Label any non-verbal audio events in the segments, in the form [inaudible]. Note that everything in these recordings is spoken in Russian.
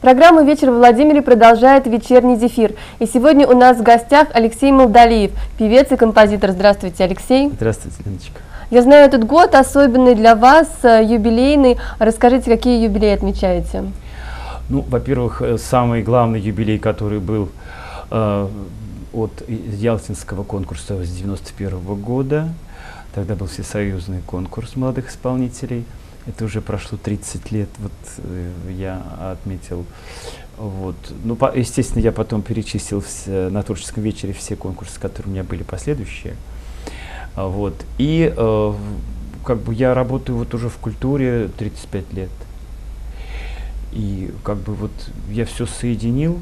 Программа «Вечер в Владимире» продолжает вечерний зефир. И сегодня у нас в гостях Алексей Молдалиев, певец и композитор. Здравствуйте, Алексей. Здравствуйте, Леночка. Я знаю, этот год особенный для вас, э, юбилейный. Расскажите, какие юбилеи отмечаете? Ну, во-первых, э, самый главный юбилей, который был э, от Ялтинского конкурса с 91 -го года. Тогда был всесоюзный конкурс молодых исполнителей – это уже прошло 30 лет, вот э, я отметил. Вот. Ну, по, естественно, я потом перечислил все, на творческом вечере все конкурсы, которые у меня были последующие. А, вот. И э, как бы я работаю вот уже в культуре 35 лет. И как бы вот я все соединил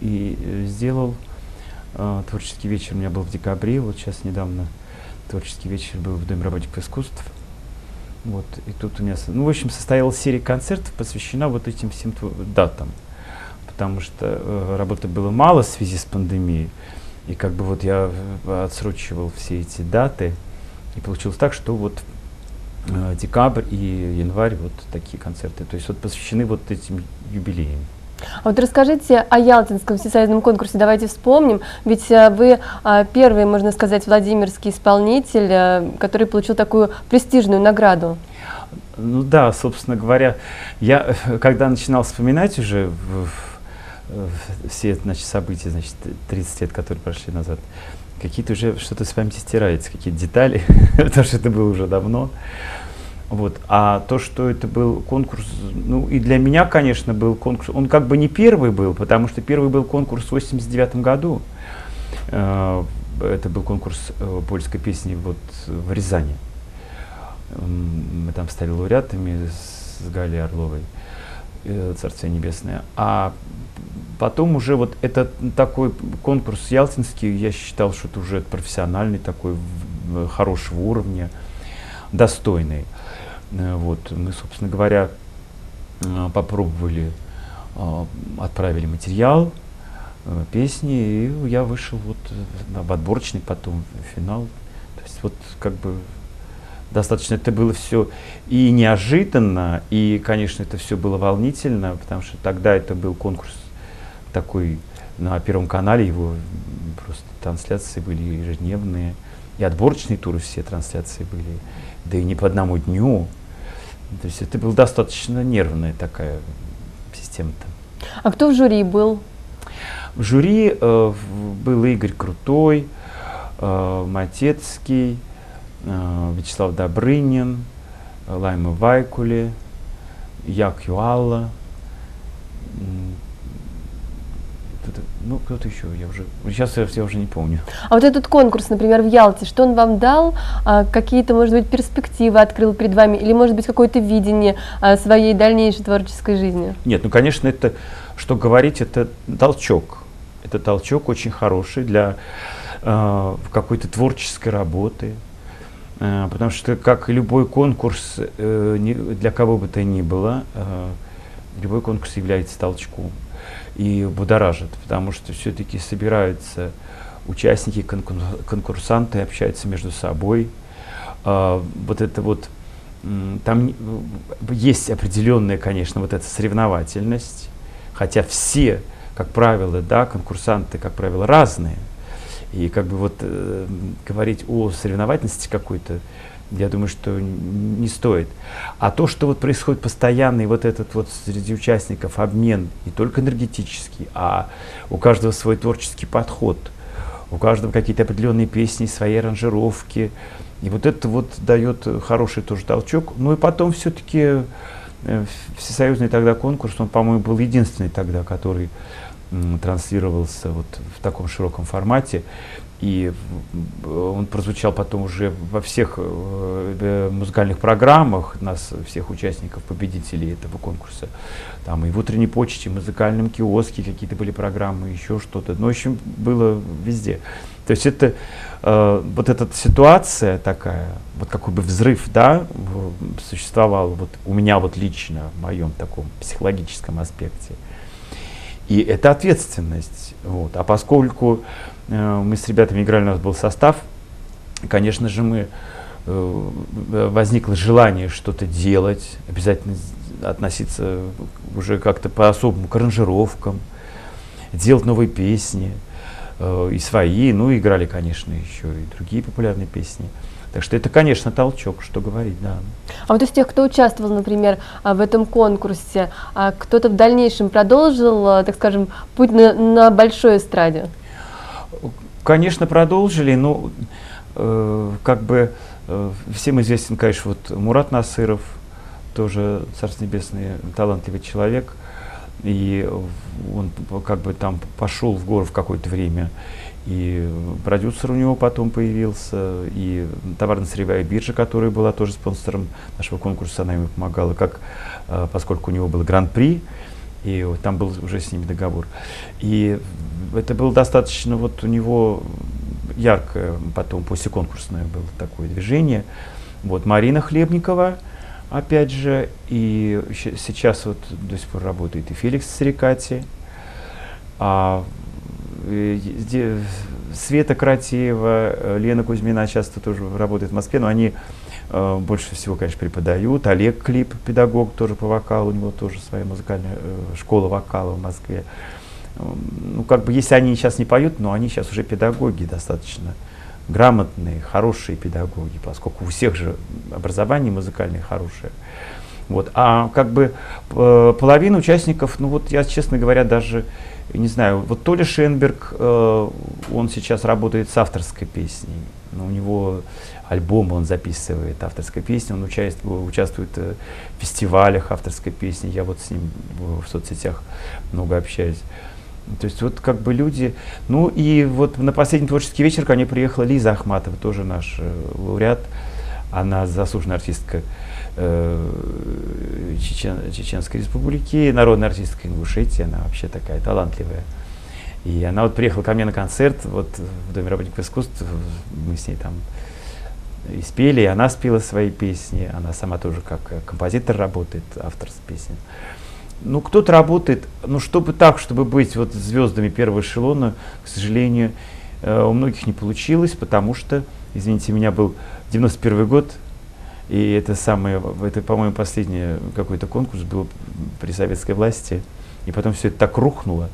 и э, сделал. Э, творческий вечер у меня был в декабре, вот сейчас недавно творческий вечер был в Доме работников искусств. Вот, и тут у меня, ну, в общем, состоялась серия концертов, посвящена вот этим всем датам. Потому что э, работы было мало в связи с пандемией. И как бы вот я отсрочивал все эти даты. И получилось так, что вот э, декабрь и январь вот такие концерты. То есть вот посвящены вот этим юбилеям. Вот расскажите о Ялтинском всесоюзном конкурсе, давайте вспомним, ведь э, вы а, первый, можно сказать, Владимирский исполнитель, э, который получил такую престижную награду. Ну да, собственно говоря, я когда начинал вспоминать уже все значит, события, значит, 30 лет, которые прошли назад, какие-то уже что-то с памяти стирается, какие-то детали, [laughs] потому что это было уже давно. Вот. А то, что это был конкурс, ну и для меня, конечно, был конкурс, он как бы не первый был, потому что первый был конкурс в 89 году. Э, это был конкурс э, польской песни вот в Рязани. Мы там стали лауреатами с Галей Орловой, э, Царствие Небесное. А потом уже вот этот такой конкурс ялтинский, я считал, что это уже профессиональный такой, хорошего уровня, достойный. Э, вот, мы, собственно говоря, э, попробовали, э, отправили материал, песни, и я вышел вот в отборочный, потом в финал. То есть вот как бы достаточно это было все и неожиданно, и, конечно, это все было волнительно, потому что тогда это был конкурс такой на Первом канале, его просто трансляции были ежедневные, и отборочные туры все трансляции были, да и не по одному дню. То есть это была достаточно нервная такая система-то. А кто в жюри был? В жюри э, был Игорь Крутой, э, Матецкий, э, Вячеслав Добрынин, Лайма Вайкули, Як Юалла, ну, кто-то еще, я уже, сейчас я, я уже не помню. А вот этот конкурс, например, в Ялте, что он вам дал? А, какие-то, может быть, перспективы открыл перед вами? Или, может быть, какое-то видение а, своей дальнейшей творческой жизни? Нет, ну, конечно, это, что говорить, это толчок. Это толчок очень хороший для э, какой-то творческой работы. Э, потому что, как и любой конкурс, э, не, для кого бы то ни было, э, любой конкурс является толчком и будоражит, потому что все-таки собираются участники, конкурсанты, общаются между собой. А, вот это вот, там есть определенная, конечно, вот эта соревновательность, хотя все, как правило, да, конкурсанты, как правило, разные. И как бы вот э, говорить о соревновательности какой-то, я думаю, что не стоит. А то, что вот происходит постоянный вот этот вот среди участников обмен, не только энергетический, а у каждого свой творческий подход, у каждого какие-то определенные песни, свои аранжировки. И вот это вот дает хороший тоже толчок. Ну и потом все-таки э, всесоюзный тогда конкурс, он, по-моему, был единственный тогда, который транслировался вот в таком широком формате. И он прозвучал потом уже во всех э, э, музыкальных программах нас, всех участников, победителей этого конкурса. Там и в утренней почте, в музыкальном киоске какие-то были программы, еще что-то. Ну, в общем, было везде. То есть это э, вот эта ситуация такая, вот какой бы взрыв, да, существовал вот у меня вот лично в моем таком психологическом аспекте. И это ответственность. Вот. А поскольку э, мы с ребятами играли, у нас был состав, конечно же, мы э, возникло желание что-то делать, обязательно относиться уже как-то по-особому к аранжировкам, делать новые песни, э, и свои, ну, играли, конечно, еще и другие популярные песни. Так что это, конечно, толчок, что говорить, да. А вот из тех, кто участвовал, например, а, в этом конкурсе, а кто-то в дальнейшем продолжил, а, так скажем, путь на, на большой эстраде? Конечно, продолжили, но э, как бы э, всем известен, конечно, вот Мурат Насыров, тоже Царство Небесный, талантливый человек, и он как бы там пошел в гору в какое-то время, и продюсер у него потом появился, и товарно-сырьевая биржа, которая была тоже спонсором нашего конкурса, она ему помогала, как, э, поскольку у него был гран-при, и там был уже с ними договор. И это было достаточно вот у него яркое потом после конкурсное было такое движение. Вот Марина Хлебникова, опять же, и сейчас вот до сих пор работает и Феликс Сарикати, а Света Кратеева, э, Лена Кузьмина часто тоже работает в Москве, но они э, больше всего, конечно, преподают. Олег Клип, педагог тоже по вокалу, у него тоже своя музыкальная э, школа вокала в Москве. Ну, как бы, если они сейчас не поют, но они сейчас уже педагоги достаточно грамотные, хорошие педагоги, поскольку у всех же образование музыкальное хорошее. Вот. А как бы половина участников, ну вот я, честно говоря, даже не знаю, вот Толя Шенберг, э, он сейчас работает с авторской песней. Но у него альбом он записывает авторской песни, он участвует, участвует э, в фестивалях авторской песни. Я вот с ним в соцсетях много общаюсь. То есть вот как бы люди, ну и вот на последний творческий вечер ко мне приехала Лиза Ахматова, тоже наш э, лауреат, она заслуженная артистка Э, Чечен, Чеченской республики, народная артистка Ингушетии, она вообще такая талантливая. И она вот приехала ко мне на концерт вот в Доме работников искусств, мы с ней там и спели, и она спела свои песни, она сама тоже как композитор работает, автор песен. Ну, кто-то работает, ну, чтобы так, чтобы быть вот звездами первого эшелона, к сожалению, э, у многих не получилось, потому что, извините меня, был 91 год, и это самое, это, по-моему, последний какой-то конкурс был при советской власти. И потом все это так рухнуло.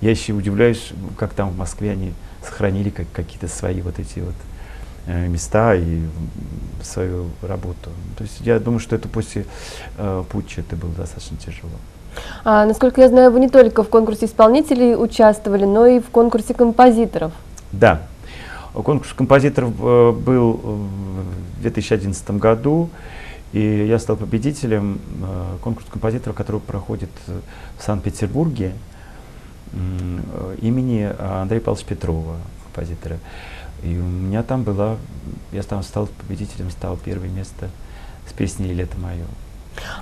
Я еще удивляюсь, как там в Москве они сохранили как, какие-то свои вот эти вот э, места и свою работу. То есть я думаю, что это после э, путча это было достаточно тяжело. А, насколько я знаю, вы не только в конкурсе исполнителей участвовали, но и в конкурсе композиторов. Да, Конкурс композиторов э, был в 2011 году, и я стал победителем э, конкурса композиторов, который проходит в Санкт-Петербурге имени Андрея Павловича Петрова, композитора. И у меня там была, я там стал победителем, стал первое место с песней «Лето мое».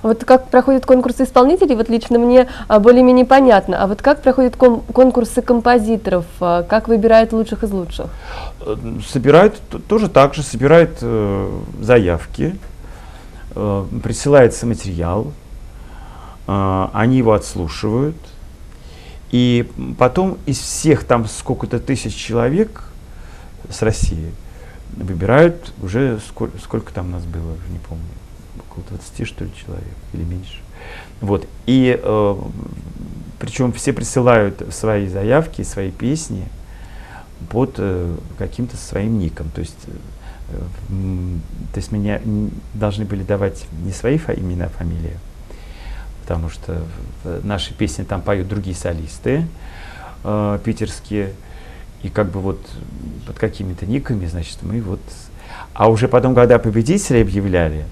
Вот как проходят конкурсы исполнителей, вот лично мне а, более-менее понятно. А вот как проходят кон конкурсы композиторов? А, как выбирают лучших из лучших? Э, собирают тоже так же, собирают э, заявки, э, присылается материал, э, они его отслушивают, и потом из всех там сколько-то тысяч человек с России выбирают уже сколько, сколько там нас было, не помню около 20, что ли, человек или меньше. Вот. И э, причем все присылают свои заявки, свои песни под э, каким-то своим ником. То есть, э, то есть меня должны были давать не свои фа имена, фамилии, потому что наши песни там поют другие солисты э, питерские, и как бы вот под какими-то никами, значит, мы вот... А уже потом, когда победители объявляли,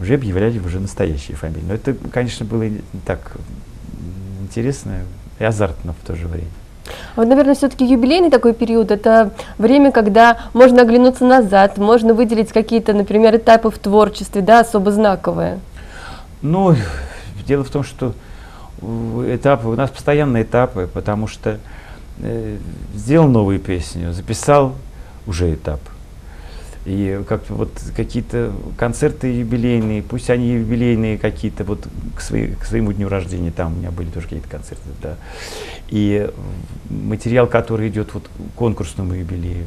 уже объявляли уже настоящие фамилии. Но это, конечно, было так интересно и азартно в то же время. Вот, наверное, все-таки юбилейный такой период – это время, когда можно оглянуться назад, можно выделить какие-то, например, этапы в творчестве, да, особо знаковые. Ну, дело в том, что этапы, у нас постоянные этапы, потому что э, сделал новую песню, записал уже этап – и как вот какие-то концерты юбилейные, пусть они юбилейные какие-то, вот к, своей, к своему дню рождения там у меня были тоже какие-то концерты, да. И материал, который идет вот к конкурсному юбилею.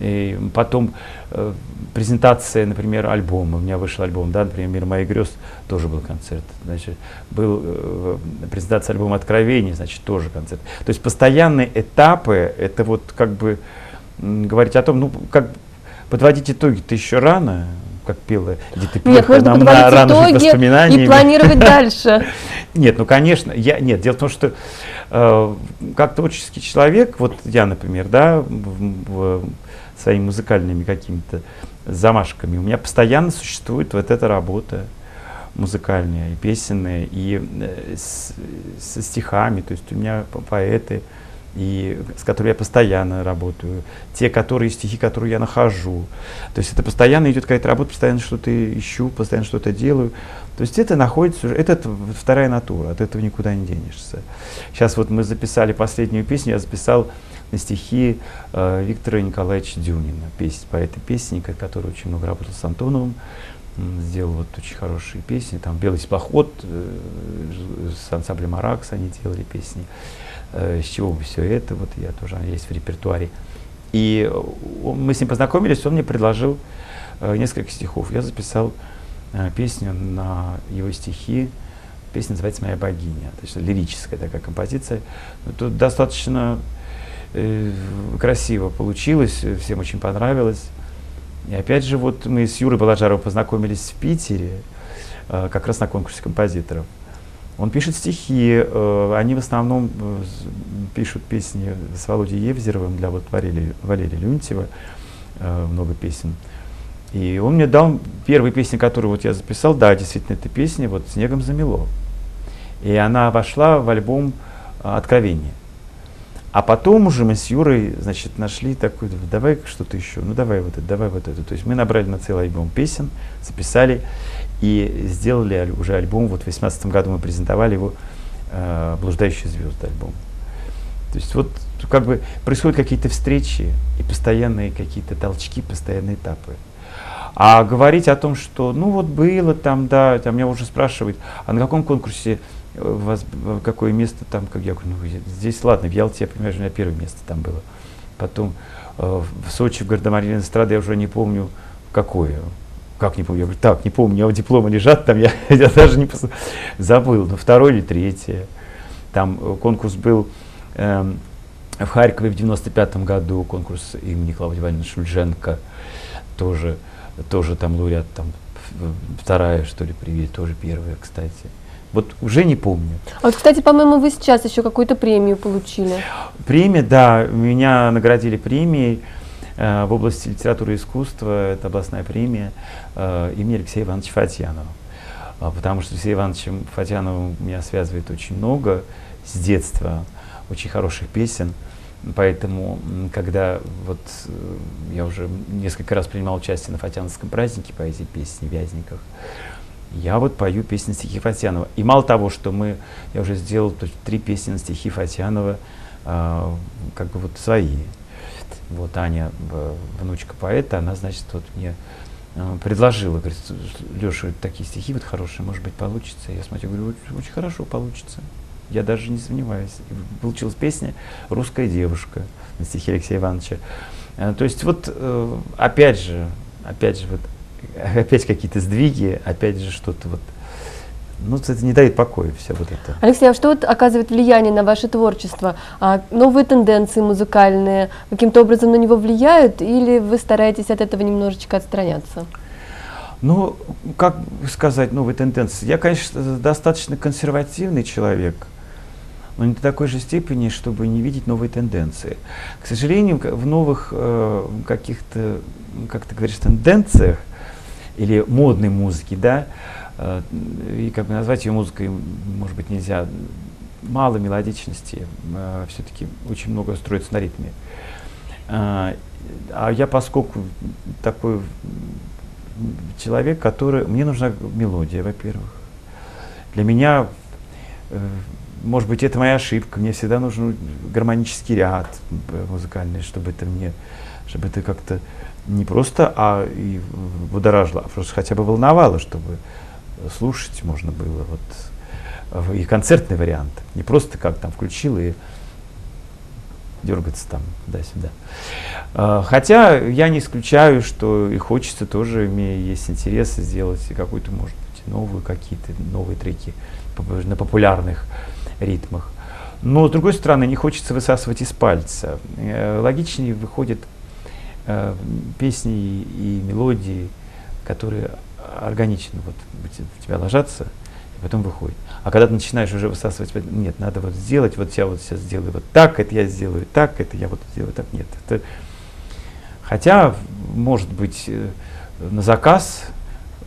И потом э, презентация, например, альбома. У меня вышел альбом, да, например, «Мир моих грез» тоже был концерт. Значит, был э, презентация альбома «Откровение», значит, тоже концерт. То есть постоянные этапы, это вот как бы говорить о том, ну, как подводить итоги-то еще рано, как пела Эдита Нет, нужно нам на рано итоги и планировать [laughs] дальше. Нет, ну конечно, я нет. Дело в том, что э, как творческий человек, вот я, например, да, в, в, своими музыкальными какими-то замашками, у меня постоянно существует вот эта работа музыкальная, и песенная, и э, с, со стихами, то есть у меня поэты, и с которыми я постоянно работаю, те которые стихи, которые я нахожу. То есть это постоянно идет какая-то работа, постоянно что-то ищу, постоянно что-то делаю. То есть это находится уже, это вторая натура, от этого никуда не денешься. Сейчас вот мы записали последнюю песню, я записал на стихи э, Виктора Николаевича Дюнина, песня, поэта-песенника, который очень много работал с Антоновым, сделал вот очень хорошие песни, там «Белый теплоход», э, с ансамблем «Аракс» они делали песни. Э, с чего бы все это, вот я тоже есть в репертуаре. И мы с ним познакомились, он мне предложил э, несколько стихов. Я записал песню на его стихи. Песня называется «Моя богиня». То есть лирическая такая композиция. Но тут достаточно красиво получилось, всем очень понравилось. И опять же, вот мы с Юрой Балажаровым познакомились в Питере, э, как раз на конкурсе композиторов. Он пишет стихи, э, они в основном э, пишут песни с Володей Евзеровым для вот Валерия, Валерия Люнтьева, э, много песен. И он мне дал первые песни, которые вот я записал, да, действительно, эта песня вот «Снегом замело». И она вошла в альбом «Откровение». А потом уже мы с Юрой, значит, нашли такой, давай что-то еще, ну давай вот это, давай вот это. То есть мы набрали на целый альбом песен, записали. И сделали уже альбом, вот в 2018 году мы презентовали его э, «Блуждающие звезды» альбом. То есть вот как бы происходят какие-то встречи и постоянные какие-то толчки, постоянные этапы. А говорить о том, что ну вот было там, да, там меня уже спрашивают, а на каком конкурсе вас какое место там, как я говорю, ну здесь ладно, в Ялте, я понимаю, у меня первое место там было. Потом э, в Сочи, в Гардемарине эстрады, я уже не помню, какое как не помню, я говорю, так, не помню, у меня дипломы лежат там, я, [laughs] я даже не пос... забыл, ну, второе или третье. Там э, конкурс был эм, в Харькове в 95 году, конкурс имени Клавдии Ивановны Шульженко, тоже, тоже там лауреат, там вторая, что ли, привет, тоже первая, кстати. Вот уже не помню. А вот, кстати, по-моему, вы сейчас еще какую-то премию получили. Премия, да, меня наградили премией. Э, в области литературы и искусства, это областная премия э, имени Алексея Ивановича Фатьянова. А, потому что с Алексеем Ивановичем Фатьяновым меня связывает очень много с детства, очень хороших песен. Поэтому, когда вот э, я уже несколько раз принимал участие на Фатьяновском празднике поэзии песни Вязниках, я вот пою песни стихи Фатьянова. И мало того, что мы, я уже сделал то три песни на стихи Фатьянова, э, как бы вот свои. Вот Аня, внучка поэта, она, значит, вот мне э, предложила, говорит, Леша, такие стихи вот хорошие, может быть, получится. Я смотрю, говорю, очень, очень хорошо получится. Я даже не сомневаюсь. И получилась песня «Русская девушка» на стихи Алексея Ивановича. Э, то есть вот, э, опять же, опять же, вот, опять какие-то сдвиги, опять же что-то вот ну, это не дает покоя все вот это. Алексей, а что вот оказывает влияние на ваше творчество? А, новые тенденции музыкальные каким-то образом на него влияют или вы стараетесь от этого немножечко отстраняться? Ну, как сказать новые тенденции? Я, конечно, достаточно консервативный человек, но не до такой же степени, чтобы не видеть новые тенденции. К сожалению, в новых э, каких-то, как ты говоришь, тенденциях или модной музыке, да, Э, и как бы назвать ее музыкой, может быть, нельзя. Мало мелодичности, э, все-таки очень много строится на ритме. Э, а я, поскольку такой человек, который... Мне нужна мелодия, во-первых. Для меня, может быть, это моя ошибка, мне всегда нужен гармонический ряд музыкальный, чтобы это мне, чтобы это как-то не просто а и будоражило, а просто хотя бы волновало, чтобы слушать можно было. Вот, и концертный вариант. Не просто как там включил и дергаться там туда-сюда. А, хотя я не исключаю, что и хочется тоже, имея есть интерес, сделать какую-то, может быть, новую, какие-то новые треки на популярных ритмах. Но, с другой стороны, не хочется высасывать из пальца. Э, логичнее выходят э, песни и мелодии, которые органично вот в тебя ложатся, и потом выходят. А когда ты начинаешь уже высасывать, нет, надо вот сделать, вот я вот сейчас сделаю вот так, это я сделаю так, это я вот сделаю так, нет. Это, хотя, может быть, э, на заказ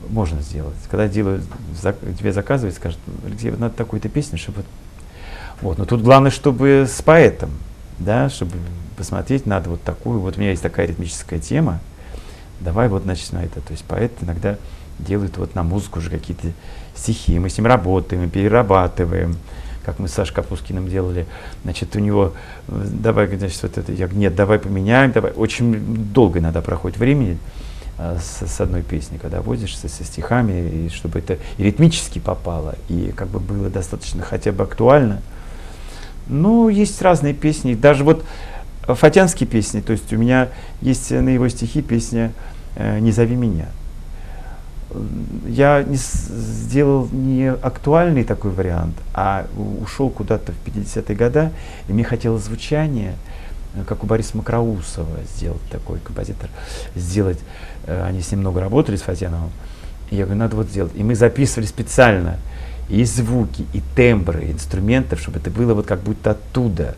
можно сделать. Когда делают, тебе заказывают, скажут, Алексей, вот надо такую-то песню, чтобы вот. Но тут главное, чтобы с поэтом, да, чтобы посмотреть, надо вот такую, вот у меня есть такая ритмическая тема, давай вот значит на это. То есть поэт иногда делает вот на музыку уже какие-то стихи, мы с ним работаем, перерабатываем, как мы с Сашей Капускиным делали, значит, у него, давай, значит, вот это, я нет, давай поменяем, давай, очень долго иногда проходит времени с, с одной песни, когда возишься со стихами, и чтобы это и ритмически попало, и как бы было достаточно хотя бы актуально. Ну, есть разные песни, даже вот фатянские песни, то есть у меня есть на его стихи песня э, «Не зови меня», я не сделал не актуальный такой вариант, а ушел куда-то в 50-е годы, и мне хотелось звучание, как у Бориса Макроусова сделать такой композитор, сделать, э, они с ним много работали, с Фатьяновым, и я говорю, надо вот сделать. И мы записывали специально и звуки, и тембры, инструментов, чтобы это было вот как будто оттуда.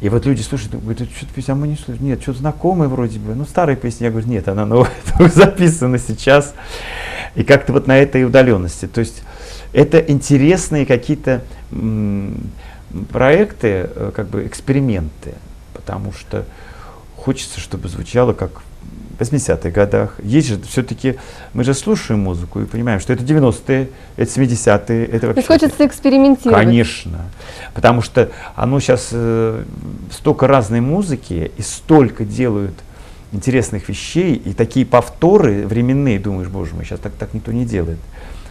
И вот люди слушают, говорят, что-то песня, а мы не слышим. Нет, что-то знакомое вроде бы. Ну, старая песня. Я говорю, нет, она новая, [laughs] записана сейчас. И как-то вот на этой удаленности. То есть это интересные какие-то проекты, э, как бы эксперименты. Потому что хочется, чтобы звучало как 80-х годах. Есть же все-таки, мы же слушаем музыку и понимаем, что это 90-е, это 70-е, это вообще... То хочется экспериментировать. Конечно. Потому что оно сейчас э, столько разной музыки и столько делают интересных вещей, и такие повторы временные, думаешь, боже мой, сейчас так, так никто не делает.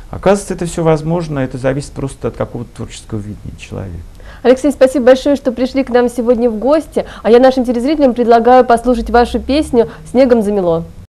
Оказывается, это все возможно, это зависит просто от какого-то творческого видения человека. Алексей, спасибо большое, что пришли к нам сегодня в гости. А я нашим телезрителям предлагаю послушать вашу песню «Снегом замело».